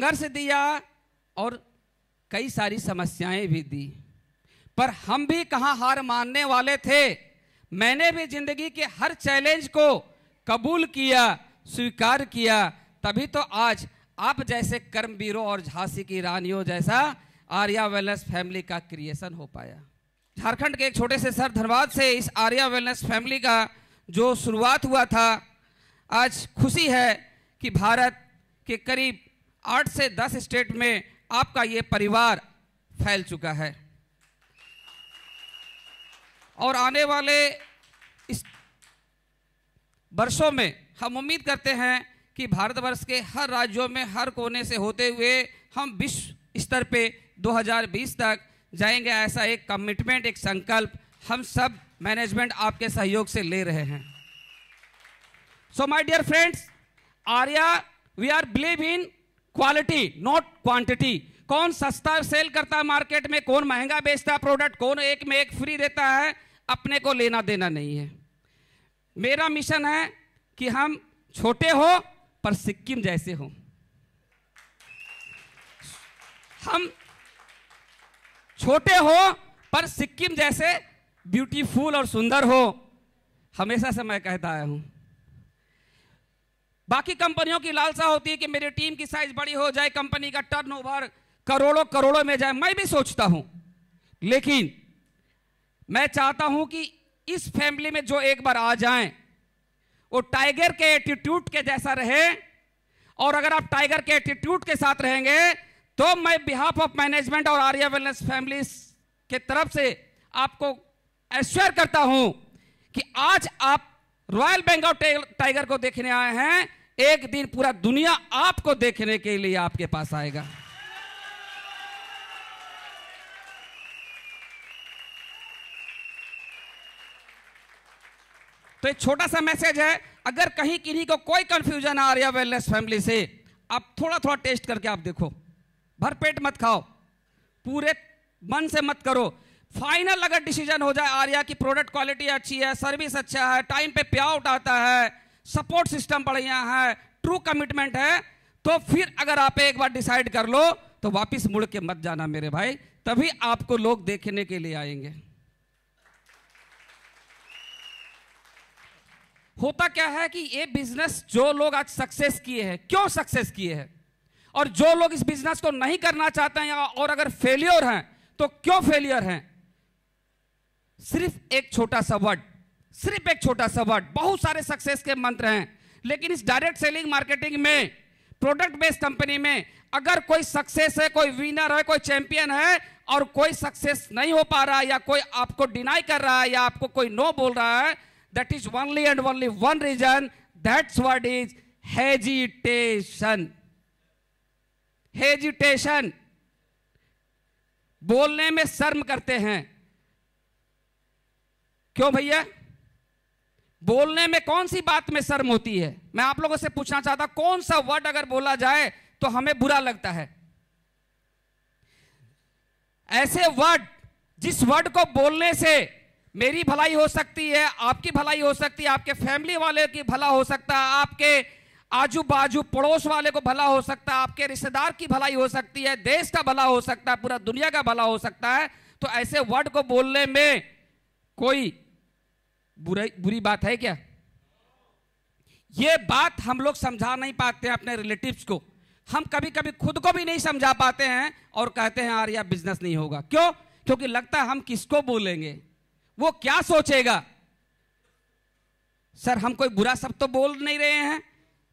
संघर्ष दिया और कई सारी समस्याएँ भी दी। पर हम भी कहाँ हार मानने वाले थे? मैंने भी ज़िंदगी के हर चैलेंज को कबूल किया, स्वीकार किया। तभी तो आज आप जैसे कर्मवीरों और झांसी की रानियों जैसा आर्या वेलनेस फैमिली का क्रिएशन हो पाया। झारखंड के एक छोटे से सर धनबाद से इस आर्या वेलनेस फैमिली का जो शुरुआत हुआ था, आज खुशी है कि भारत के करीब आठ से दस स्टेट में आपका ये परिवार फैल चुका है। और आने वाले इस वर्षों में हम उम्मीद करते हैं कि भारतवर्ष के हर राज्यों में, हर कोने से होते हुए हम विश्व स्तर पे 2020 तक जाएँगे। ऐसा एक कमिटमेंट एक संकल्प हम सब मैनेजमेंट आपके सहयोग से ले रहे हैं। So my dear friends Arya we are believe in quality not quantity कौन सस्ता सेल करता है मार्केट में? कौन महँगा बेचता है प्रोडक्ट कौन एक में एक फ्री देता है? अपने को लेना देना नहीं है। मेरा मिशन है कि हम छोटे हो, पर सिक्किम जैसे हो। हम छोटे हो, पर सिक्किम जैसे ब्यूटीफुल और सुंदर हो। हमेशा से मैं कहता आया हूँ। बाकी कंपनियों की लालसा होती है कि मेरी टीम की साइज़ बड़ी हो जाए, कंपनी का टर्नओवर करोड़ों करोड़ों में जाए, मैं भी सोचता हूँ। लेकिन मैं चाहता हूँ कि इस फैमिली में जो एक बार आ जाए, वो टाइगर के एटीट्यूड के जैसा रहे और अगर आप टाइगर के एटीट्यूड के साथ रहेंगे तो मैं बिहाफ ऑफ़ मैनेजमेंट और आर्या वेलनेस फैमिली के तरफ़ से आपको एश्योर करता हूँ कि आज आप रॉयल बंगाल टाइगर को देखने आए हैं। एक दिन पूरा दुनिया आपको देखने के लिए आपके पास आएगा। तो एक छोटा सा मैसेज है, अगर कहीं किन्हीं को कोई कंफ्यूजन आ रहा है वेलनेस फैमिली से, आप थोड़ा थोड़ा टेस्ट करके आप देखो। भरपेट मत खाओ। पूरे मन से मत करो। फाइनल अगर डिसीज़न हो जाए, आर्या की प्रोडक्ट क्वालिटी अच्छी है सर्विस अच्छा है टाइम पे पे आउट आता है सपोर्ट सिस्टम बढ़िया है ट्रू कमिटमेंट है तो फिर अगर आप एक बार डिसाइड कर लो तो वापिस मुड़ के मत जाना मेरे भाई, तभी आपको लोग देखने के लिए आएँगे। होता क्या है कि ये बिज़नेस जो लोग आज सक्सेस किए हैं, क्यों सक्सेस किए हैं? और जो लोग इस बिज़नेस को नहीं करना चाहते हैं, और अगर फेलियर हैं तो क्यों फेलियर हैं? सिर्फ़ एक छोटा सा वर्ड सिर्फ़ एक छोटा सा वर्ड बहुत सारे सक्सेस के मंत्र हैं। लेकिन इस डायरेक्ट सेलिंग मार्केटिंग में प्रोडक्ट बेस्ड कंपनी में, अगर कोई सक्सेस है, कोई विनर है, कोई चैंपियन है, और कोई सक्सेस नहीं हो पा रहा है, या कोई आपको डिनाई कर रहा है, या आपको कोई नो बोल रहा है that is only and only one reason that's word is hesitation. Hesitation बोलने में शर्म करते हैं। क्यों भैया? बोलने में कौन सी बात में शर्म होती है? मैं आप लोगों से पूछना चाहता कौन सा वर्ड अगर बोला जाए तो हमें बुरा लगता है? ऐसे वर्ड जिस वर्ड को बोलने से मेरी भलाई हो सकती है, आपकी भलाई हो सकती है, आपके फैमिली वाले की भला हो सकता है, आपके आजू बाजू पड़ोस वाले को भला हो सकता है, आपके रिश्तेदार की भलाई हो सकती है, देश का भला हो सकता है, पूरा दुनिया का भला हो सकता है तो ऐसे वर्ड को बोलने में कोई बुरी बुरी बात है क्या? ये बात हम लोग समझा नहीं पाते हैं अपने रिलेटिव्स को। हम कभी कभी खुद को भी नहीं समझा पाते हैं और कहते हैं, यार, यह बिज़नेस नहीं होगा। क्यों? क्योंकि लगता है हम किसको बोलेंगे? वो क्या सोचेगा? सर, हम कोई बुरा सब तो बोल नहीं रहे हैं।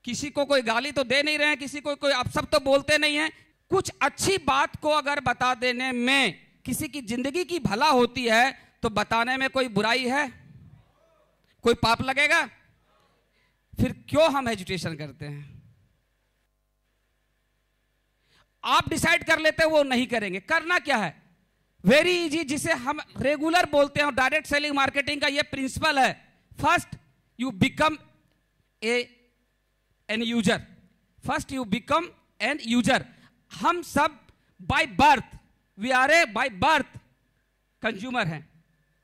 किसी को कोई गाली तो दे नहीं रहे हैं। किसी को कोई सब तो बोलते नहीं हैं। कुछ अच्छी बात को अगर बता देने में किसी की ज़िंदगी की भला होती है तो बताने में कोई बुराई है? कोई पाप लगेगा? फिर क्यों हम एजुटेशन करते हैं? आप डिसाइड कर लेते हैं, वो नहीं करेंगे। करना क्या है? वेरी इजी जिसे हम रेगुलर बोलते हैं डायरेक्ट सेलिंग मार्केटिंग का ये प्रिंसिपल है। First you become a an user first you become an user हम सब by birth we are a by birth consumer हैं।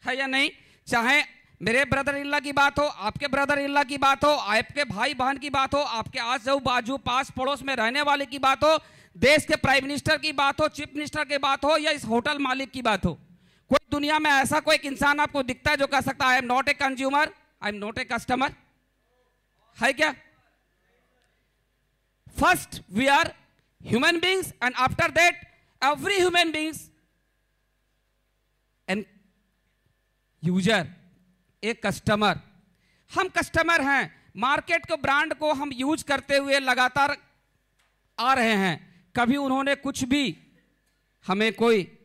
है या नहीं? चाहे मेरे ब्रदर इल्ला की बात हो, आपके ब्रदर इल्ला की बात हो, आपके भाई बहन की बात हो, आपके आजू बाजू, पास पड़ोस में रहने वाले की बात हो, देश के प्राइम मिनिस्टर की बात हो चीफ मिनिस्टर की बात हो, या इस होटल मालिक की बात हो। कोई दुनिया में ऐसा कोई इंसान आपको दिखता है जो कह सकता है I am not a consumer I am not a customer है क्या? First we are human beings and after that every human beings and user एक कस्टमर हम कस्टमर हैं। मार्केट को ब्रांड को हम यूज़ करते हुए लगातार आ रहे हैं। कभी उन्होंने कुछ भी हमें कोई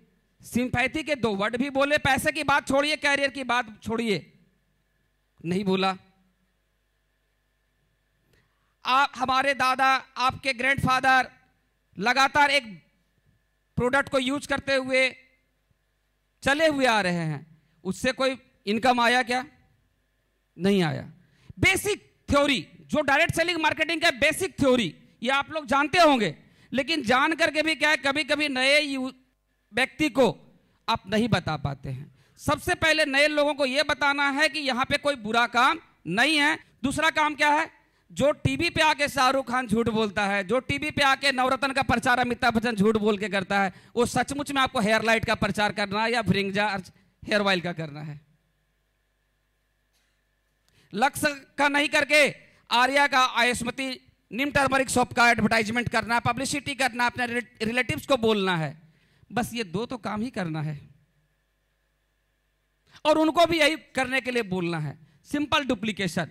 सिंपैथी के दो वर्ड भी बोले, पैसे की बात छोड़िए कैरियर की बात छोड़िए। नहीं बोला। आप, हमारे दादा, आपके ग्रैंडफादर लगातार एक प्रोडक्ट को यूज़ करते हुए चले हुए आ रहे हैं। उससे कोई इनकम आया क्या? नहीं आया। बेसिक थ्योरी जो डायरेक्ट सेलिंग मार्केटिंग का बेसिक थ्योरी ये आप लोग जानते होंगे। लेकिन जान करके भी क्या है कभी कभी नए व्यक्ति को आप नहीं बता पाते हैं। सबसे पहले नए लोगों को यह बताना है कि यहाँ पे कोई बुरा काम नहीं है। दूसरा काम क्या है? जो टीवी पे आके शाहरुख खान झूठ बोलता है, जो टीवी पे आके नवरत्न का प्रचार अमिताभ बच्चन झूठ बोल के करता है, वो सचमुच में आपको हेयर लाइट का प्रचार करना है या फ्रिंजा हेयर ऑयल का करना है। लक्ष्य का नहीं करके आर्या का आयुष्मती निम टर्मरिक शॉप का एडवर्टाइजमेंट करना पब्लिसिटी करना अपने रिलेटिव्स को बोलना है। बस ये दो तो काम ही करना है। और उनको भी यही करने के लिए बोलना है। सिंपल डुप्लीकेशन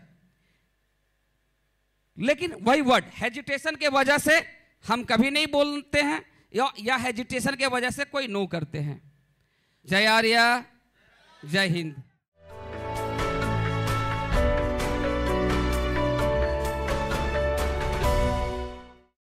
लेकिन वही वर्ड हेजिटेशन के वजह से हम कभी नहीं बोलते हैं या, या हेजिटेशन के वजह से कोई नो करते हैं। जय आर्या जय हिंद।